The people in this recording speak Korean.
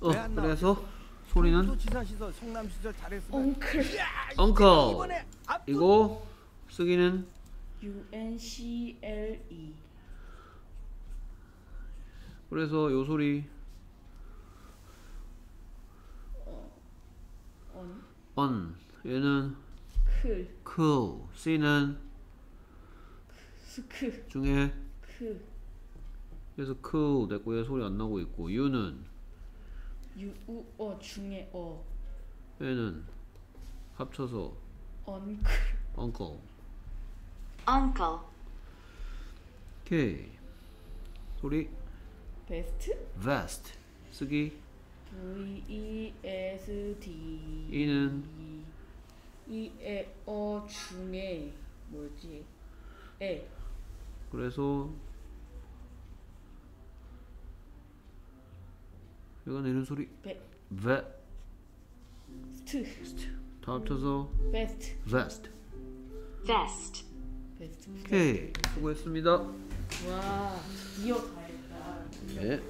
어? 그래서 소리는 엉클. 야, uncle 앞 이거 쓰기는 U N C L E. 그래서 요 소리 on on 얘는 클. cool C는 스크. 중에 크. 그래서 cool 됐고 얘 소리 안 나고 있고 U는 U U 어 중에 어. 얘는 합쳐서 엉클 uncle uncle, 오케이. 소리? 베스트? vest. 쓰기? V E S T 이는? 이에 어 중에 뭐지? 에. 그래서 얘가 내는 소리. 베 vest 스트. 다 합쳐서 vest. vest. Vest, vest. 오케이. 수고했습니다. 와 드디어 다 했다. 네